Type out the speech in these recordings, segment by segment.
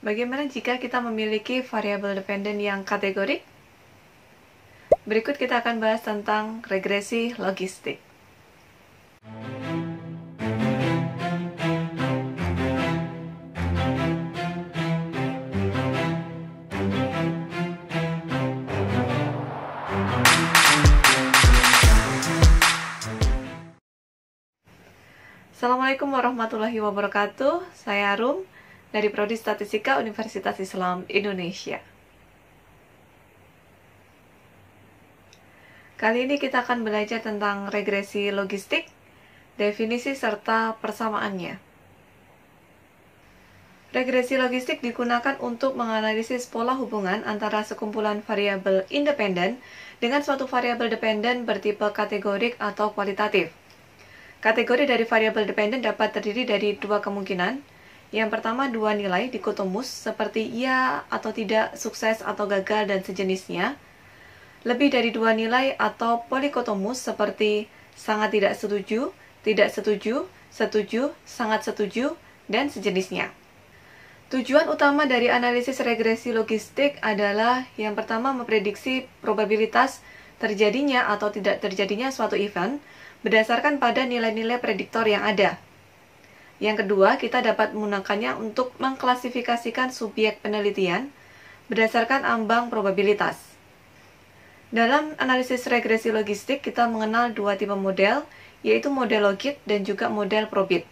Bagaimana jika kita memiliki variabel dependen yang kategorik? Berikut kita akan bahas tentang regresi logistik. Assalamualaikum warahmatullahi wabarakatuh. Saya Arum dari Prodi Statistika Universitas Islam Indonesia. Kali ini kita akan belajar tentang regresi logistik, definisi serta persamaannya. Regresi logistik digunakan untuk menganalisis pola hubungan antara sekumpulan variabel independen dengan suatu variabel dependen bertipe kategorik atau kualitatif. Kategori dari variabel dependen dapat terdiri dari dua kemungkinan. Yang pertama, dua nilai dikotomus seperti iya atau tidak, sukses atau gagal, dan sejenisnya. Lebih dari dua nilai atau polikotomus seperti sangat tidak setuju, tidak setuju, setuju, sangat setuju, dan sejenisnya. Tujuan utama dari analisis regresi logistik adalah yang pertama memprediksi probabilitas terjadinya atau tidak terjadinya suatu event, berdasarkan pada nilai-nilai prediktor yang ada. Yang kedua, kita dapat menggunakannya untuk mengklasifikasikan subjek penelitian berdasarkan ambang probabilitas. Dalam analisis regresi logistik, kita mengenal dua tipe model, yaitu model logit dan juga model probit.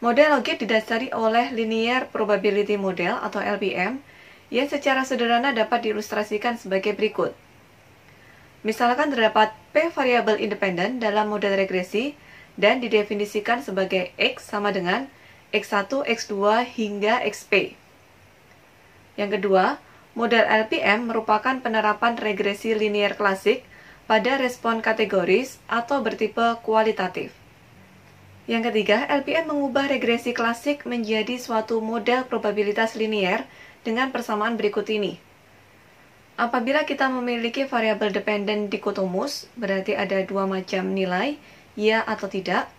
Model logit didasari oleh linear probability model atau LPM yang secara sederhana dapat diilustrasikan sebagai berikut. Misalkan terdapat P variabel independen dalam model regresi dan didefinisikan sebagai X sama dengan X1, X2 hingga XP. Yang kedua, model LPM merupakan penerapan regresi linear klasik pada respon kategoris atau bertipe kualitatif. Yang ketiga, LPM mengubah regresi klasik menjadi suatu model probabilitas linear dengan persamaan berikut ini. Apabila kita memiliki variabel dependen dikotomus, berarti ada dua macam nilai, ya atau tidak,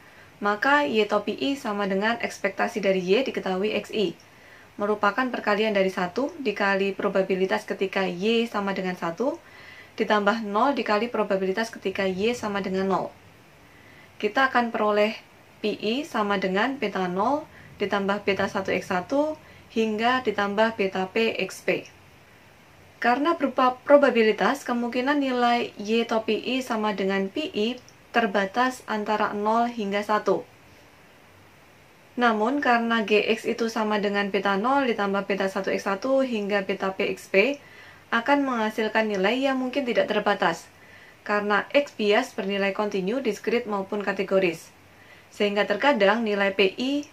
maka y topi i sama dengan ekspektasi dari y diketahui xi, merupakan perkalian dari 1 dikali probabilitas ketika y sama dengan 1, ditambah 0 dikali probabilitas ketika y sama dengan 0. Kita akan peroleh pi sama dengan beta 0 ditambah beta 1x1 hingga ditambah beta p xp. Karena berupa probabilitas, kemungkinan nilai Y topi I sama dengan PI terbatas antara 0 hingga 1. Namun, karena GX itu sama dengan beta 0 ditambah beta 1X1 hingga beta PXP, akan menghasilkan nilai yang mungkin tidak terbatas, karena X bias bernilai kontinu, diskrit maupun kategoris. Sehingga terkadang nilai PI,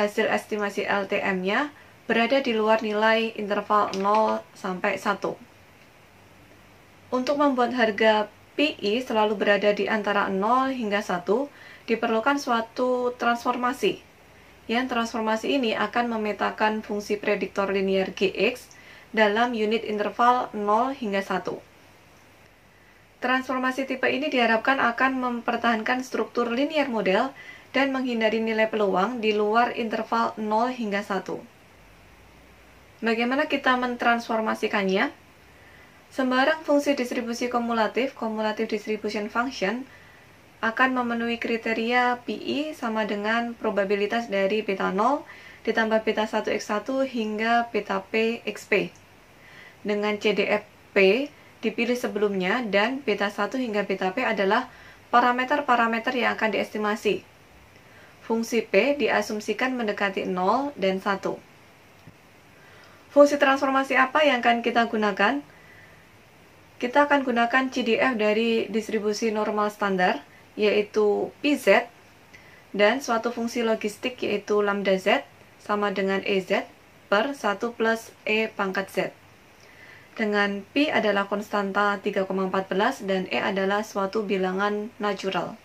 hasil estimasi LTM-nya, berada di luar nilai interval 0 sampai 1. Untuk membuat harga PI selalu berada di antara 0 hingga 1, diperlukan suatu transformasi. Yang transformasi ini akan memetakan fungsi prediktor linear GX dalam unit interval 0 hingga 1. Transformasi tipe ini diharapkan akan mempertahankan struktur linear model dan menghindari nilai peluang di luar interval 0 hingga 1. Bagaimana kita mentransformasikannya? Sembarang fungsi distribusi kumulatif, cumulative distribution function, akan memenuhi kriteria PI sama dengan probabilitas dari beta 0 ditambah beta 1x1 hingga beta p xp. Dengan CDFP dipilih sebelumnya dan beta 1 hingga beta p adalah parameter-parameter yang akan diestimasi. Fungsi P diasumsikan mendekati 0 dan 1. Fungsi transformasi apa yang akan kita gunakan? Kita akan gunakan CDF dari distribusi normal standar, yaitu PZ, dan suatu fungsi logistik yaitu lambda Z sama dengan EZ per 1 plus E pangkat Z. Dengan P adalah konstanta 3,14 dan E adalah suatu bilangan natural.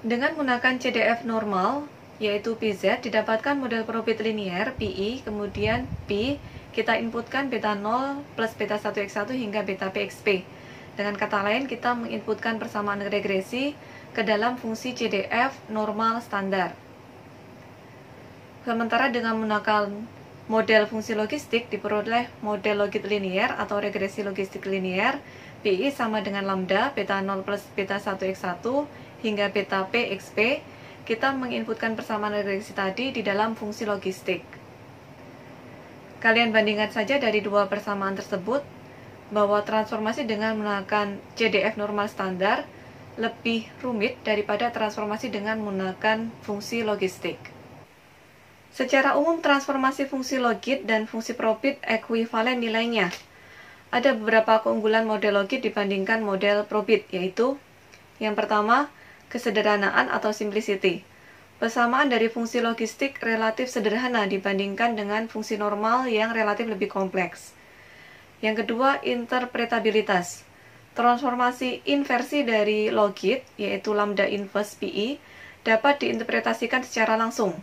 Dengan menggunakan CDF normal, yaitu PZ, didapatkan model probit linear PI, kemudian P, kita inputkan beta 0 plus beta 1x1 hingga beta PXP. Dengan kata lain, kita menginputkan persamaan regresi ke dalam fungsi CDF normal standar. Sementara dengan menggunakan model fungsi logistik diperoleh model logit linier atau regresi logistik linier PI sama dengan lambda beta 0 plus beta 1 x1 hingga beta p x p kita menginputkan persamaan regresi tadi di dalam fungsi logistik. Kalian bandingkan saja dari dua persamaan tersebut bahwa transformasi dengan menggunakan CDF normal standar lebih rumit daripada transformasi dengan menggunakan fungsi logistik. Secara umum, transformasi fungsi logit dan fungsi probit ekuivalen nilainya. Ada beberapa keunggulan model logit dibandingkan model probit, yaitu yang pertama, kesederhanaan atau simplicity. Persamaan dari fungsi logistik relatif sederhana dibandingkan dengan fungsi normal yang relatif lebih kompleks. Yang kedua, interpretabilitas. Transformasi inversi dari logit, yaitu lambda inverse PI, dapat diinterpretasikan secara langsung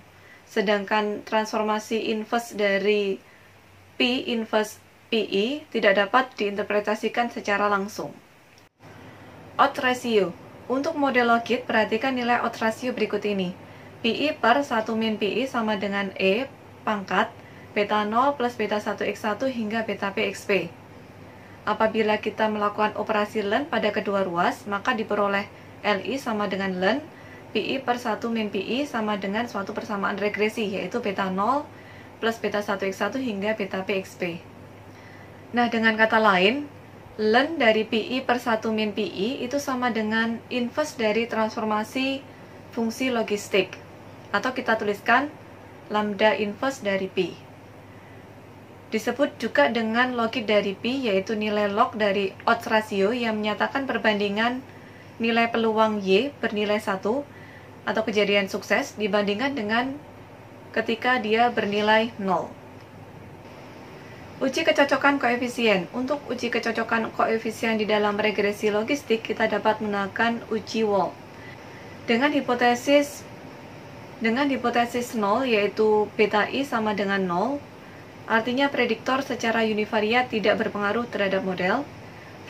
sedangkan transformasi inverse dari P inverse PE tidak dapat diinterpretasikan secara langsung. Odds ratio Untuk model logit, perhatikan nilai odds ratio berikut ini. PI per 1 min PI sama dengan E pangkat beta 0 plus beta 1x1 hingga beta pxp. Apabila kita melakukan operasi len pada kedua ruas, maka diperoleh LI sama dengan len PI per 1 min PI sama dengan suatu persamaan regresi, yaitu beta 0 plus beta 1x1 hingga beta pxp. Nah, dengan kata lain, len dari PI per 1 min PI itu sama dengan inverse dari transformasi fungsi logistik. Atau kita tuliskan lambda inverse dari P. Disebut juga dengan logit dari P, yaitu nilai log dari odds ratio yang menyatakan perbandingan nilai peluang Y bernilai 1 atau kejadian sukses dibandingkan dengan ketika dia bernilai 0. Uji kecocokan koefisien. Untuk uji kecocokan koefisien di dalam regresi logistik, kita dapat menggunakan uji Wall. Dengan hipotesis dengan hipotesis 0 yaitu beta i sama dengan 0, artinya prediktor secara univariat tidak berpengaruh terhadap model,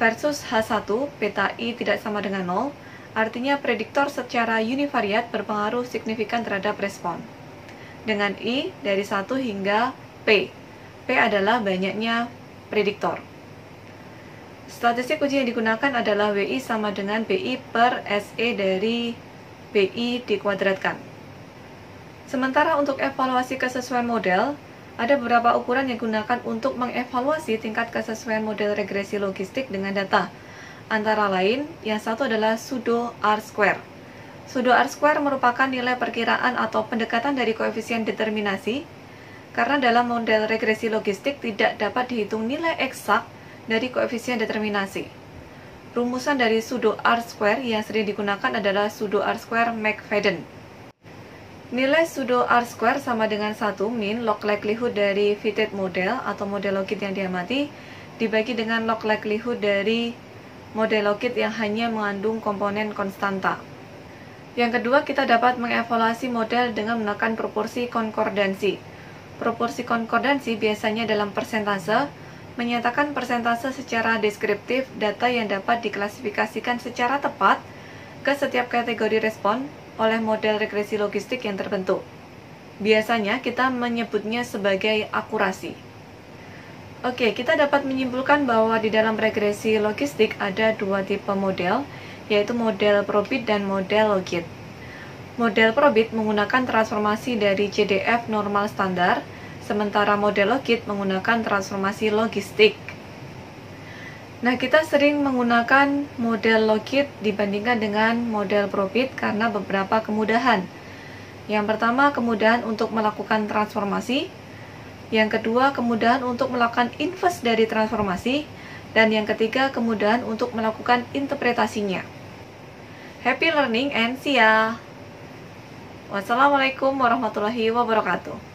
versus H1 beta i tidak sama dengan 0, Artinya prediktor secara univariat berpengaruh signifikan terhadap respon. Dengan I dari 1 hingga P. P adalah banyaknya prediktor. Statistik uji yang digunakan adalah WI sama dengan BI per SE dari BI dikuadratkan. Sementara untuk evaluasi kesesuaian model, ada beberapa ukuran yang digunakan untuk mengevaluasi tingkat kesesuaian model regresi logistik dengan data Antara lain, yang satu adalah pseudo R-square. Pseudo R-square merupakan nilai perkiraan atau pendekatan dari koefisien determinasi, karena dalam model regresi logistik tidak dapat dihitung nilai eksak dari koefisien determinasi. Rumusan dari pseudo R-square yang sering digunakan adalah pseudo R-square McFadden. Nilai pseudo R-square sama dengan 1 min log likelihood dari fitted model atau model logit yang diamati dibagi dengan log likelihood dari model logit yang hanya mengandung komponen konstanta. Yang kedua, kita dapat mengevaluasi model dengan menggunakan proporsi konkordansi. Proporsi konkordansi biasanya dalam persentase, menyatakan persentase secara deskriptif data yang dapat diklasifikasikan secara tepat ke setiap kategori respon oleh model regresi logistik yang terbentuk. Biasanya kita menyebutnya sebagai akurasi. Oke, kita dapat menyimpulkan bahwa di dalam regresi logistik ada dua tipe model, yaitu model probit dan model logit. Model probit menggunakan transformasi dari CDF normal standar, sementara model logit menggunakan transformasi logistik. Nah, kita sering menggunakan model logit dibandingkan dengan model probit karena beberapa kemudahan. Yang pertama, kemudahan untuk melakukan transformasi, yang kedua, kemudahan untuk melakukan inverse dari transformasi. Dan yang ketiga, kemudahan untuk melakukan interpretasinya. Happy learning and see ya! Wassalamualaikum warahmatullahi wabarakatuh.